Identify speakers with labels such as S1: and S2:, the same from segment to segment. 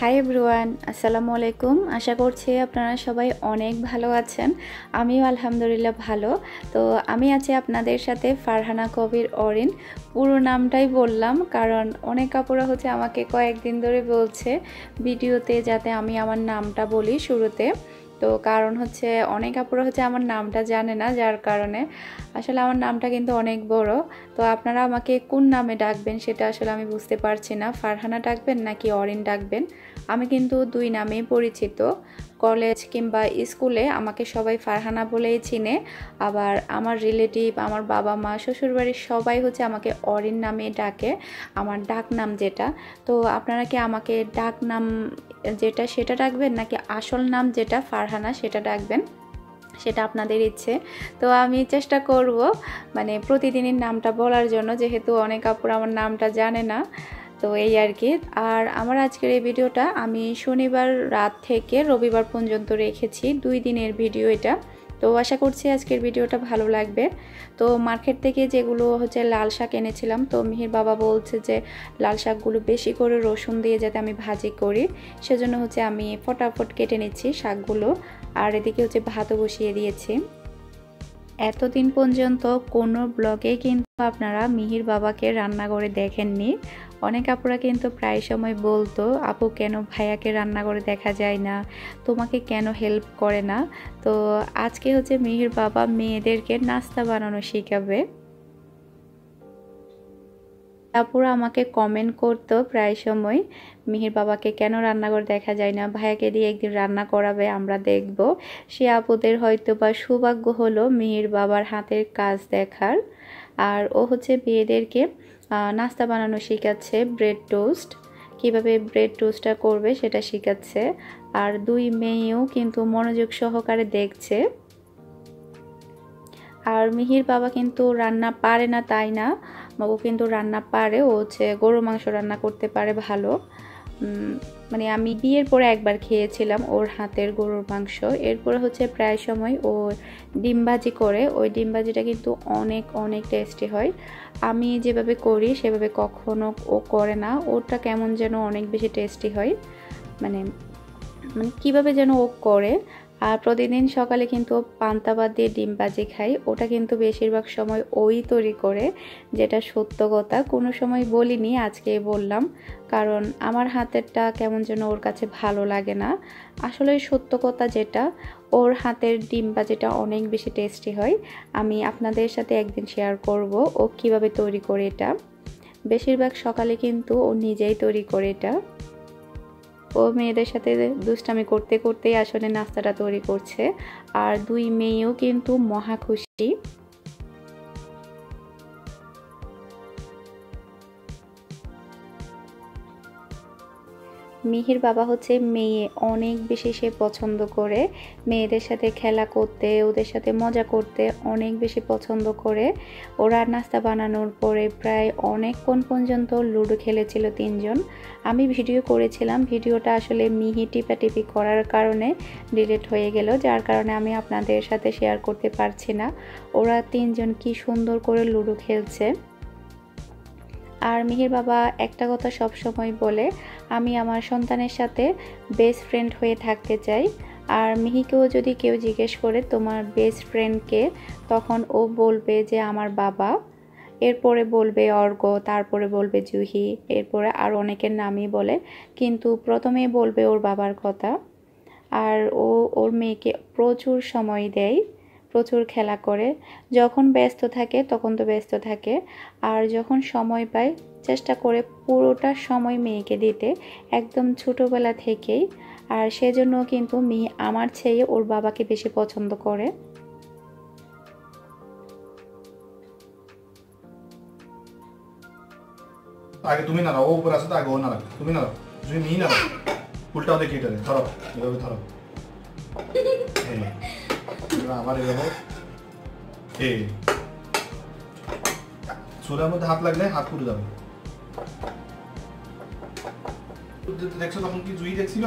S1: Hi everyone আসসালামু আলাইকুম। আশা করছি আপনারা সবাই অনেক ভালো আছেন। আমিও আলহামদুলিল্লাহ ভালো। তো আমি আছি আপনাদের সাথে ফারহানা কবির অরিন। পুরো নামটাই বললাম কারণ অনেক কাপড়া হচ্ছে আমাকে কয়েকদিন ধরে বলছে ভিডিওতে যাতে আমি আমার নামটা বলি শুরুতে। তো কারণ হচ্ছে অনেক আপুরা হচ্ছে আমার নামটা জানে না, যার কারণে আসলে আমার নামটা কিন্তু অনেক বড়। তো আপনারা আমাকে কোন নামে ডাকবেন সেটা আসলে আমি বুঝতে পারছি না। ফারহানা ডাকবেন নাকি অরিন ডাকবেন? আমি কিন্তু দুই নামেই পরিচিত। কলেজ কিংবা স্কুলে আমাকে সবাই ফারহানা বলেই চিনে। আবার আমার রিলেটিভ, আমার বাবা মা, শ্বশুরবাড়ির সবাই হচ্ছে আমাকে অরিন নামে ডাকে, আমার ডাক নাম যেটা। তো আপনারা কি আমাকে ডাক নাম যেটা সেটা ডাকবেন নাকি আসল নাম যেটা ফারহানা সেটা ডাকবেন সেটা আপনাদের ইচ্ছে। তো আমি চেষ্টা করব মানে প্রতিদিনের নামটা বলার জন্য, যেহেতু অনেক কাপড় আমার নামটা জানে না, তো এই আর কি। আর আমার আজকের এই ভিডিওটা আমি শনিবার রাত থেকে রবিবার পর্যন্ত রেখেছি, দুই দিনের ভিডিও এটা। তো আশা করছি আজকের ভিডিওটা ভালো লাগবে। তো মার্কেট থেকে যেগুলো হচ্ছে লাল শাক এনেছিলাম, তো মিহির বাবা বলছে যে লাল শাকগুলো বেশি করে রসুন দিয়ে যাতে আমি ভাজি করি, সেজন্য হচ্ছে আমি ফটাফট কেটে নিচ্ছি শাকগুলো। আর এদিকে হচ্ছে ভাতও বসিয়ে দিয়েছি। এতদিন পর্যন্ত কোনো ব্লগে কিন্তু আপনারা মিহির বাবাকে রান্না করে দেখেননি। অনেক আপুরা কিন্তু প্রায় সময় বলতো, আপু, কেন ভাইয়াকে রান্না করে দেখা যায় না? তোমাকে কেন হেল্প করে না? তো আজকে হচ্ছে মিহির বাবা মেয়েদেরকে নাস্তা বানানো শেখাবে। আপুরা আমাকে কমেন্ট করতো প্রায় সময়, মিহির বাবাকে কেন রান্না করে দেখা যায় না? ভাইয়াকে দিয়ে একদিন রান্না করাবে, আমরা দেখব। সে আপুদের হয়তো বা সৌভাগ্য হলো মিহির বাবার হাতের কাজ দেখার। আর ও হচ্ছে মেয়েদেরকে নাস্তা বানানো শেখাচ্ছে ব্রেড টোস্ট কীভাবে ব্রেড টোস্টটা করবে সেটা শেখাচ্ছে। আর দুই মেয়েও কিন্তু মনোযোগ সহকারে দেখছে। আর মিহির বাবা কিন্তু রান্না পারে না, তাই না? ও কিন্তু রান্না পারে, ও হচ্ছে গরু মাংস রান্না করতে পারে ভালো। মানে আমি বিয়ের পরে একবার খেয়েছিলাম ওর হাতের গরুর মাংস। এরপরে হচ্ছে প্রায় সময় ও ডিমবাজি করে। ওই ডিমবাজিটা কিন্তু অনেক অনেক টেস্টি হয়। আমি যেভাবে করি, সেভাবে কখনো ও করে না। ওটা কেমন যেন অনেক বেশি টেস্টি হয়। মানে মানে কীভাবে যেন ও করে আর প্রতিদিন সকালে কিন্তু পান্তাবাদ দিয়ে ডিম ভাজি খাই। ওটা কিন্তু বেশিরভাগ সময় ওই তৈরি করে, যেটা সত্য কথা। কোনো সময় বলিনি, আজকে বললাম। কারণ আমার হাতেরটা কেমন যেন ওর কাছে ভালো লাগে না। আসলে সত্য কথা যেটা, ওর হাতের ডিম ভাজিটা অনেক বেশি টেস্টি হয়। আমি আপনাদের সাথে একদিন শেয়ার করব, ও কীভাবে তৈরি করে এটা। বেশিরভাগ সকালে কিন্তু ও নিজেই তৈরি করে এটা। ও মেয়েদের সাথে দুষ্টামি করতে করতেই আসলে নাস্তাটা তৈরি করছে। আর দুই মেয়েও কিন্তু মহা খুশি। মিহির বাবা হচ্ছে মেয়ে, অনেক বেশি সে পছন্দ করে। মেয়েদের সাথে খেলা করতে, ওদের সাথে মজা করতে অনেক বেশি পছন্দ করে। ওরা নাস্তা বানানোর পরে প্রায় অনেকক্ষণ পর্যন্ত লুডো খেলেছিল তিনজন। আমি ভিডিও করেছিলাম, ভিডিওটা আসলে মিহি টিপাটিপি করার কারণে ডিলিট হয়ে গেল, যার কারণে আমি আপনাদের সাথে শেয়ার করতে পারছি না। ওরা তিনজন কি সুন্দর করে লুডো খেলছে। আর মিহির বাবা একটা কথা সব সময় বলে, আমি আমার সন্তানের সাথে বেস্ট ফ্রেন্ড হয়ে থাকতে চাই। আর মিহিকেও যদি কেউ জিজ্ঞেস করে, তোমার বেস্ট ফ্রেন্ডকে তখন ও বলবে যে, আমার বাবা। এরপরে বলবে অর্ঘ তারপরে বলবে জুহি, এরপরে আর অনেকের নামই বলে, কিন্তু প্রথমে বলবে ওর বাবার কথা। আর ও, ওর মেয়েকে প্রচুর সময় দেয়। প্রচুর খেলা করে যখন ব্যস্ত থাকে তখন তো ব্যস্ত থাকে আর যখন সময় পায় চেষ্টা করে পুরোটা সময় মেয়েকে দিতে একদম ছোটোবেলা থেকেই আর সেজন্য কিন্তু মেয়ে আমার ছেয়ে ওর বাবাকে বেশি পছন্দ করে।
S2: আগে তুমি না ও উপর আছে তো আগে ও না তুমি না তুমি মি না উল্টাও দেখি এটা ধরো এভাবে ধরো। এভাবে এই চুলের মধ্যে হাত লাগলে হাত পুড়ে যাবে। দেখছ তখন কি জুই দেখছিল?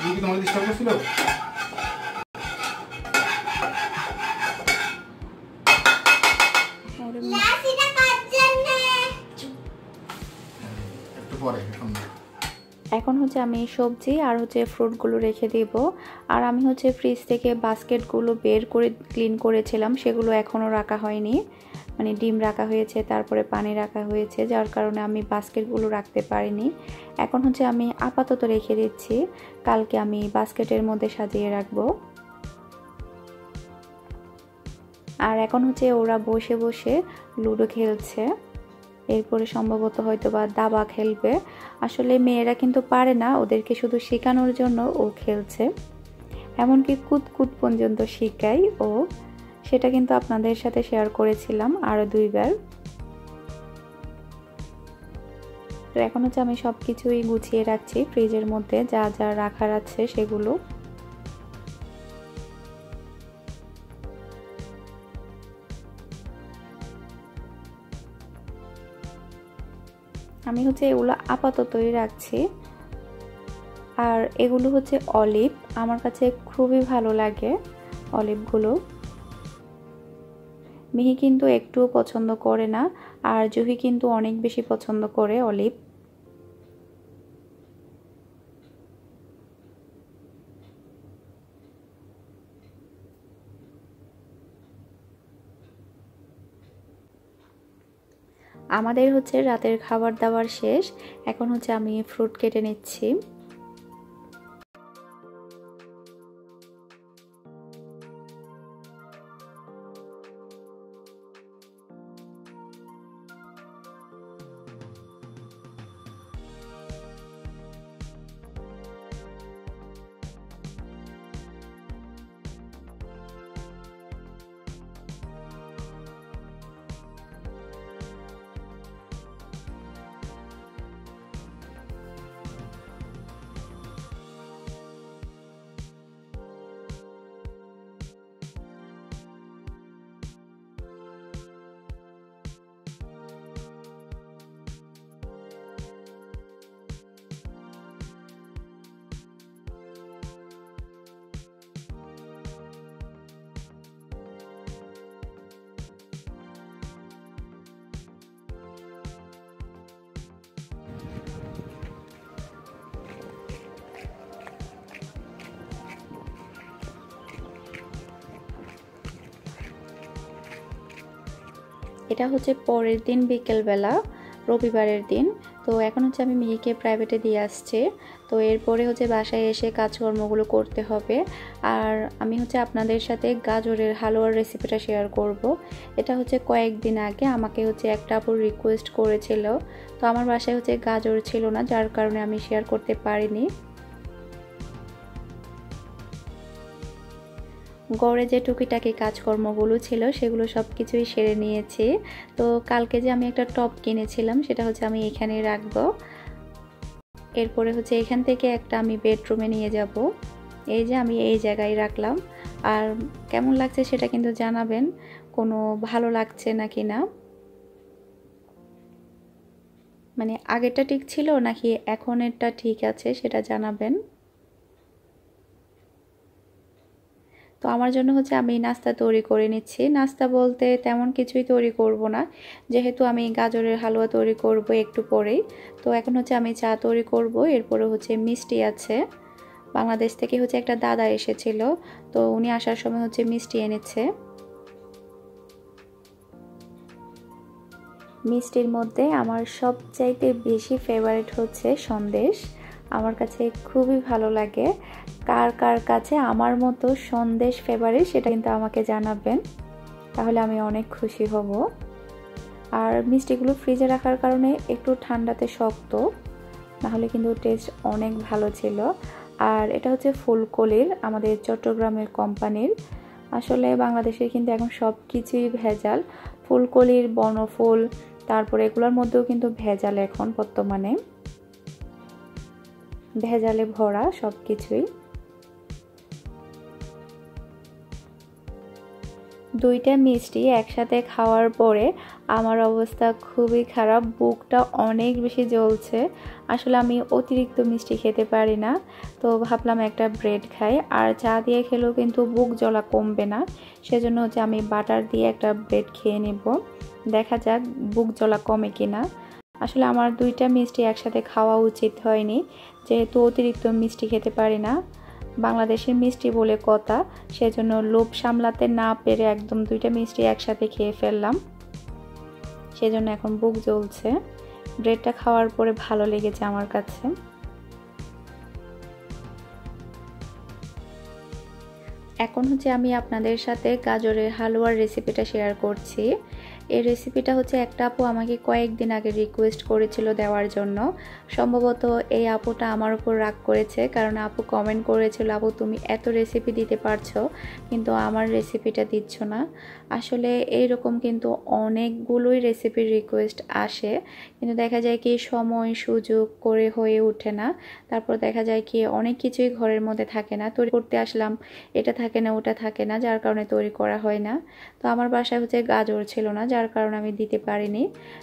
S2: জুই কি তোমাকে ডিস্টার্ব করছিল? একটু পরে এখন
S1: এখন হচ্ছে আমি সবজি আর হচ্ছে ফ্রুটগুলো রেখে দিব। আর আমি হচ্ছে ফ্রিজ থেকে বাস্কেটগুলো বের করে ক্লিন করেছিলাম, সেগুলো এখনও রাখা হয়নি। মানে ডিম রাখা হয়েছে, তারপরে পানি রাখা হয়েছে, যার কারণে আমি বাস্কেটগুলো রাখতে পারিনি। এখন হচ্ছে আমি আপাতত রেখে দিচ্ছি, কালকে আমি বাস্কেটের মধ্যে সাজিয়ে রাখব। আর এখন হচ্ছে ওরা বসে বসে লুডো খেলছে। এরপরে সম্ভবত হয়তো বা দাবা খেলবে। আসলে মেয়েরা কিন্তু পারে না ওদেরকে শুধু শেখানোর জন্য ও খেলছে। এমনকি কুতকুত পর্যন্ত শিখাই ও। সেটা কিন্তু আপনাদের সাথে শেয়ার করেছিলাম আরও দুইবার। তো এখন হচ্ছে আমি সব কিছুই গুছিয়ে রাখছি ফ্রিজের মধ্যে যা যা রাখার আছে সেগুলো। আমি হচ্ছে এগুলো আপাততই রাখছি। আর এগুলো হচ্ছে অলিভ, আমার কাছে খুবই ভালো লাগে অলিভগুলো। মিহি কিন্তু একটুও পছন্দ করে না, আর জুহি কিন্তু অনেক বেশি পছন্দ করে অলিভ। আমাদের হচ্ছে রাতের খাবার দাবার শেষ। এখন হচ্ছে আমি ফ্রুট কেটে নিচ্ছি। এটা হচ্ছে পরের দিন বিকেলবেলা, রবিবারের দিন। তো এখন হচ্ছে আমি মিহিকে প্রাইভেটে দিয়ে আসছি। তো এরপরে হচ্ছে বাসায় এসে কাজকর্মগুলো করতে হবে। আর আমি হচ্ছে আপনাদের সাথে গাজরের হালুয়ার রেসিপিটা শেয়ার করব। এটা হচ্ছে কয়েকদিন আগে আমাকে হচ্ছে একটা আপুর রিকোয়েস্ট করেছিল। তো আমার বাসায় হচ্ছে গাজর ছিল না, যার কারণে আমি শেয়ার করতে পারিনি। গড়ে যে টুকিটাকি কাজকর্মগুলো ছিল, সেগুলো সব কিছুই সেরে নিয়েছি। তো কালকে যে আমি একটা টপ কিনেছিলাম, সেটা হচ্ছে আমি এখানে রাখব। এরপরে হচ্ছে এখান থেকে একটা আমি বেডরুমে নিয়ে যাব। এই যে আমি এই জায়গায় রাখলাম। আর কেমন লাগছে সেটা কিন্তু জানাবেন। কোনো ভালো লাগছে নাকি না? মানে আগেরটা ঠিক ছিল নাকি এখনেরটা ঠিক আছে সেটা জানাবেন। তো আমার জন্য হচ্ছে আমি নাস্তা তৈরি করে নিচ্ছি। নাস্তা বলতে তেমন কিছুই তৈরি করব না। যেহেতু আমি গাজরের হালুয়া তৈরি করব একটু পরেই। তো এখন হচ্ছে আমি চা তৈরি করব। এরপরে হচ্ছে মিষ্টি আছে। বাংলাদেশ থেকে হচ্ছে একটা দাদা এসেছিল। তো উনি আসার সময় হচ্ছে মিষ্টি এনেছে। মিষ্টির মধ্যে আমার সবচাইতে বেশি ফেভারিট হচ্ছে সন্দেশ। আমার কাছে খুবই ভালো লাগে। কার কার কাছে আমার মতো সন্দেশ ফেভারিট সেটা কিন্তু আমাকে জানাবেন। তাহলে আমি অনেক খুশি হব। আর মিষ্টিগুলো ফ্রিজে রাখার কারণে একটু ঠান্ডাতে শক্ত, নাহলে কিন্তু টেস্ট অনেক ভালো ছিল। আর এটা হচ্ছে ফুলকলির, আমাদের চট্টগ্রামের কোম্পানির আসলে বাংলাদেশে কিন্তু এখন সব কিছুই ভেজাল। ফুলকলির, বনফুল, তারপরে এগুলোর মধ্যেও কিন্তু ভেজাল এখন বর্তমানে। ভেজালে ভরা সব কিছুই। দুইটা মিষ্টি একসাথে খাওয়ার পরে আমার অবস্থা খুবই খারাপ, বুকটা অনেক বেশি জ্বলছে। আসলে আমি অতিরিক্ত মিষ্টি খেতে পারি না, তো ভাবলাম একটা ব্রেড খাই। আর চা দিয়ে খেলেও কিন্তু বুক জ্বলা কমবে না, সেজন্য হচ্ছে আমি বাটার দিয়ে একটা ব্রেড খেয়ে নেব। দেখা যাক বুক জ্বলা কমে কিনা। আসলে আমার দুইটা মিষ্টি একসাথে খাওয়া উচিত হয়নি যেহেতু অতিরিক্ত মিষ্টি খেতে পারি না, বাংলাদেশের মিষ্টি বলে কথা, সেজন্য লোভ সামলাতে না পেরে একদম দুইটা মিষ্টি একসাথে খেয়ে ফেললাম। সেজন্য এখন বুক জ্বলছে। ব্রেডটা খাওয়ার পরে ভালো লেগেছে আমার কাছে। এখন হচ্ছে আমি আপনাদের সাথে গাজরের হালুয়ার রেসিপিটা শেয়ার করছি। এই রেসিপিটা হচ্ছে একটা আপু আমাকে কয়েকদিন আগে রিকোয়েস্ট করেছিল দেওয়ার জন্য। সম্ভবত এই আপুটা আমার উপর রাগ করেছে, কারণ আপু কমেন্ট করেছিল, আপু, তুমি এত রেসিপি দিতে পারছ, কিন্তু আমার রেসিপিটা দিচ্ছ না। আসলে এই রকম কিন্তু অনেকগুলোই রেসিপির রিকোয়েস্ট আসে, কিন্তু দেখা যায় কি সময়, সুযোগ করে হয়ে ওঠে না। তারপর দেখা যায় কি অনেক কিছুই ঘরের মধ্যে থাকে না, তৈরি করতে আসলাম, এটা থাকে না, ওটা থাকে না, যার কারণে তৈরি করা হয় না। তো আমার বাসায় হচ্ছে গাজর ছিল না যার কারণে আমি দিতে পারিনি।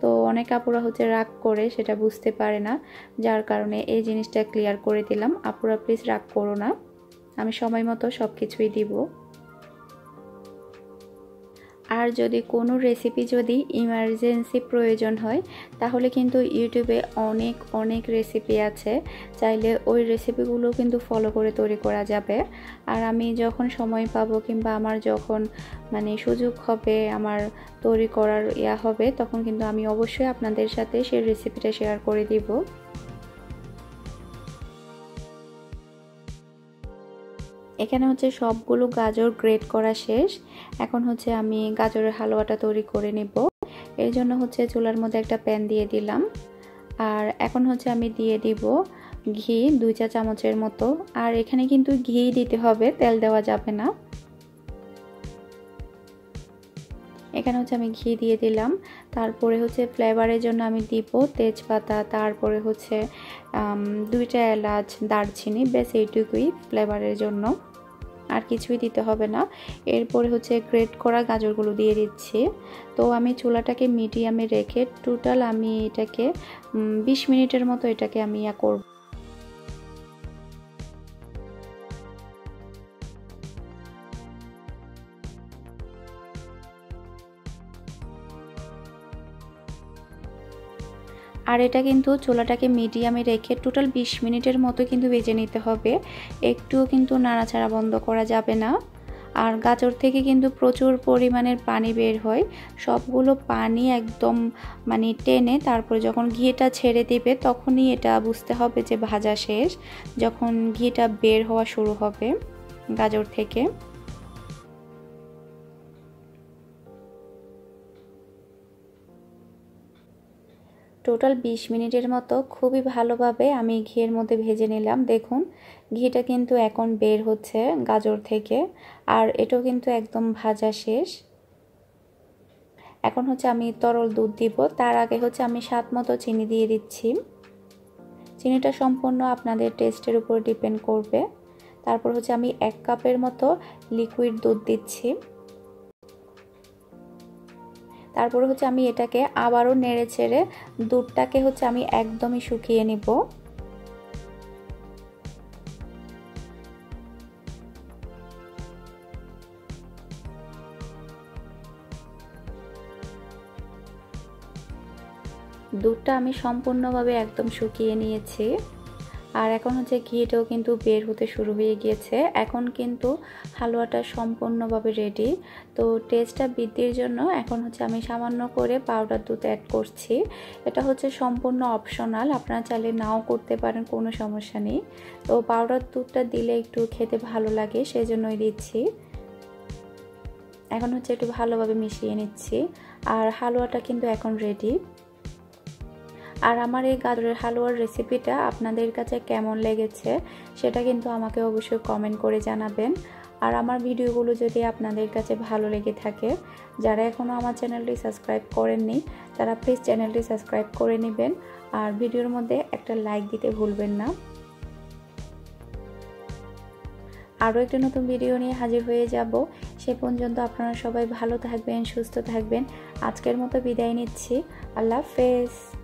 S1: তো অনেক আপুরা হচ্ছে রাগ করে সেটা বুঝতে পারে না, যার কারণে এই জিনিসটা ক্লিয়ার করে দিলাম। আপুরা প্লিজ রাগ করো না। আমি সময় মতো সব কিছুই দিব। আর যদি কোনো রেসিপি যদি ইমার্জেন্সি প্রয়োজন হয়, তাহলে কিন্তু ইউটিউবে অনেক অনেক রেসিপি আছে। চাইলে ওই রেসিপিগুলো কিন্তু ফলো করে তৈরি করা যাবে। আর আমি যখন সময় পাবো কিংবা আমার যখন মানে সুযোগ হবে আমার তৈরি করার ইয়া হবে, তখন কিন্তু আমি অবশ্যই আপনাদের সাথে সেই রেসিপিটা শেয়ার করে দিব। এখানে হচ্ছে সবগুলো গাজর গ্রেট করা শেষ। এখন হচ্ছে আমি গাজরের হালুয়াটা তৈরি করে নেব। এর জন্য হচ্ছে চুলার মধ্যে একটা প্যান দিয়ে দিলাম। আর এখন হচ্ছে আমি দিয়ে দিব ঘি দুই চা চামচের মতো। আর এখানে কিন্তু ঘি দিতে হবে, তেল দেওয়া যাবে না। এখানে হচ্ছে আমি ঘি দিয়ে দিলাম। তারপরে হচ্ছে ফ্লেভারের জন্য আমি দিব তেজপাতা, তারপরে হচ্ছে দুইটা এলাচ, দারচিনি বেশ এইটুকুই ফ্লেভারের জন্য। আর কিছুই দিতে হবে না। এরপরে হচ্ছে গ্রেট করা গাজরগুলো দিয়ে দিচ্ছি। তো আমি চুলাটাকে মিডিয়ামে রেখে টোটাল আমি এটাকে বিশ মিনিটের মতো এটাকে আমি ইয়া করব। আর এটা কিন্তু চুলাটাকে মিডিয়ামে রেখে টোটাল 20 মিনিটের মতো কিন্তু ভেজে নিতে হবে। একটুও কিন্তু নাড়াচাড়া বন্ধ করা যাবে না। আর গাজর থেকে কিন্তু প্রচুর পরিমাণের পানি বের হয়। সবগুলো পানি একদম মানে টেনে তারপরে যখন ঘিটা ছেড়ে দিবে তখনই এটা বুঝতে হবে যে ভাজা শেষ, যখন ঘিটা বের হওয়া শুরু হবে গাজর থেকে। টোটাল ২০ মিনিটের মতো খুবই ভালোভাবে আমি ঘিয়ের মধ্যে ভেজে নিলাম। দেখুন, ঘিটা কিন্তু এখন বের হচ্ছে গাজর থেকে, আর এটাও কিন্তু একদম ভাজা শেষ। এখন হচ্ছে আমি তরল দুধ দিব। তার আগে হচ্ছে আমি স্বাদ মতো চিনি দিয়ে দিচ্ছি। চিনিটা সম্পূর্ণ আপনাদের টেস্টের উপর ডিপেন্ড করবে। তারপর হচ্ছে আমি এক কাপের মতো লিকুইড দুধ দিচ্ছি। তারপরে হচ্ছে আমি এটাকে আবারও নেড়ে ছেড়ে দুধটাকে হচ্ছে আমি একদমই শুকিয়ে নিব। দুধটা আমি সম্পূর্ণভাবে একদম শুকিয়ে নিয়েছি। আর এখন হচ্ছে ঘিটাও কিন্তু বের হতে শুরু হয়ে গিয়েছে। এখন কিন্তু হালুয়াটা সম্পূর্ণভাবে রেডি তো টেস্টটা বৃদ্ধির জন্য এখন হচ্ছে আমি সামান্য করে পাউডার দুধ অ্যাড করছি। এটা হচ্ছে সম্পূর্ণ অপশনাল আপনারা চাইলে নাও করতে পারেন, কোনো সমস্যা নেই। তো পাউডার দুধটা দিলে একটু খেতে ভালো লাগে সেই জন্যই দিচ্ছি। এখন হচ্ছে একটু ভালোভাবে মিশিয়ে নিচ্ছি। আর হালুয়াটা কিন্তু এখন রেডি আর আমার এই গাজরের হালুয়ার রেসিপিটা আপনাদের কাছে কেমন লেগেছে, সেটা কিন্তু আমাকে অবশ্যই কমেন্ট করে জানাবেন। আর আমার ভিডিওগুলো যদি আপনাদের কাছে ভালো লেগে থাকে, যারা এখনও আমার চ্যানেলটি সাবস্ক্রাইব করেননি, তারা প্লিজ চ্যানেলটি সাবস্ক্রাইব করে নেবেন। আর ভিডিওর মধ্যে একটা লাইক দিতে ভুলবেন না। আরও একটা নতুন ভিডিও নিয়ে হাজির হয়ে যাব। সে পর্যন্ত আপনারা সবাই ভালো থাকবেন, সুস্থ থাকবেন। আজকের মতো বিদায় নিচ্ছি। আল্লাহ হাফেজ।